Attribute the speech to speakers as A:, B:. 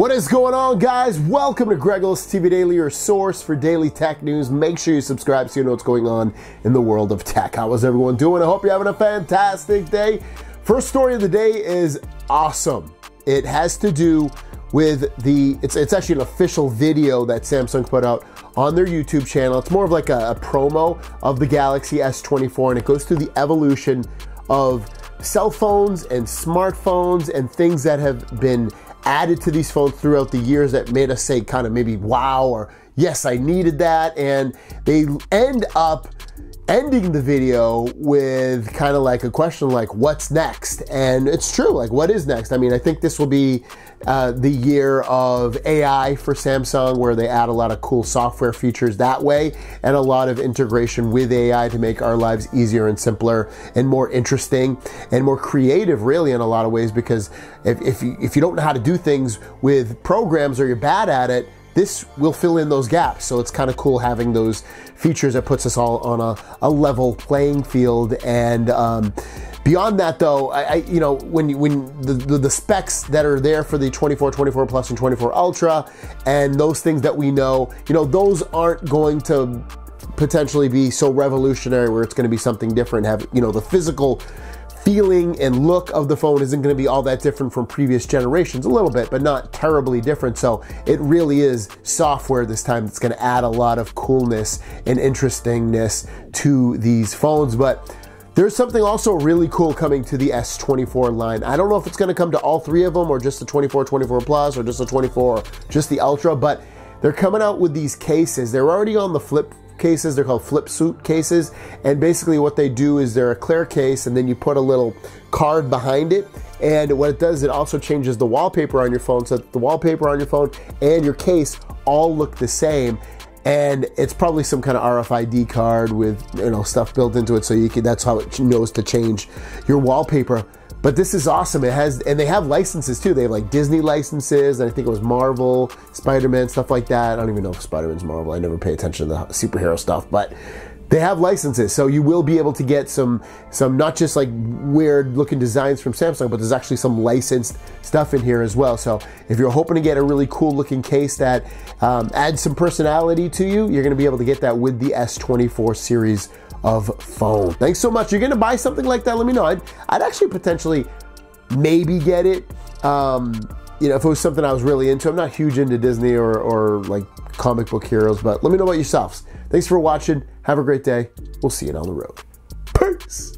A: What is going on, guys? Welcome to Greggles TV Daily, your source for daily tech news. Make sure you subscribe so you know what's going on in the world of tech. How is everyone doing? I hope you're having a fantastic day. First story of the day is awesome. It has to do with the, it's, it's actually an official video that Samsung put out on their YouTube channel. It's more of like a, a promo of the Galaxy S24 and it goes through the evolution of cell phones and smartphones and things that have been added to these phones throughout the years that made us say kind of maybe wow or yes, I needed that. And they end up ending the video with kind of like a question like what's next? And it's true like what is next? I mean i think this will be uh, the year of ai for samsung where they add a lot of cool software features that way and a lot of integration with ai to make our lives easier and simpler and more interesting and more creative really in a lot of ways because if, if, you, if you don't know how to do things with programs or you're bad at it this will fill in those gaps. So it's kind of cool having those features that puts us all on a, a level playing field. And um, beyond that, though, I, I, you know when when the, the, the specs that are there for the 24, 24 Plus, and 24 Ultra, and those things that we know, you know, those aren't going to potentially be so revolutionary where it's going to be something different. Have you know the physical feeling and look of the phone isn't going to be all that different from previous generations, a little bit, but not terribly different. So it really is software this time that's going to add a lot of coolness and interestingness to these phones. But there's something also really cool coming to the S24 line. I don't know if it's going to come to all three of them or just the 24, 24 Plus or just the 24, just the Ultra, but they're coming out with these cases. They're already on the flip cases. They're called FlipSuit cases. And basically, what they do is they're a clear case, and then you put a little card behind it. And what it does, it also changes the wallpaper on your phone so the wallpaper on your phone and your case all look the same. And it's probably some kind of RFID card with you know stuff built into it, so you can. That's how it knows to change your wallpaper. But this is awesome. It has, and they have licenses too. They have like Disney licenses, and I think it was Marvel, Spider Man, stuff like that. I don't even know if Spider Man's Marvel. I never pay attention to the superhero stuff, but they have licenses, so you will be able to get some, some not just like weird looking designs from Samsung, but there's actually some licensed stuff in here as well. So if you're hoping to get a really cool looking case that um, adds some personality to you, you're to be able to get that with the S24 series of phone. Thanks so much. You're to buy something like that? Let me know. I'd, I'd actually potentially maybe get it. Um, you know, if it was something I was really into. I'm not huge into Disney or, or like comic book heroes, but let me know about yourselves. Thanks for watching. Have a great day. We'll see you down the road. Peace.